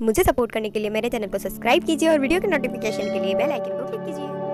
मुझे सपोर्ट करने के लिए मेरे चैनल को सब्सक्राइब कीजिए और वीडियो के नोटिफिकेशन के लिए बेल आइकन को क्लिक कीजिए।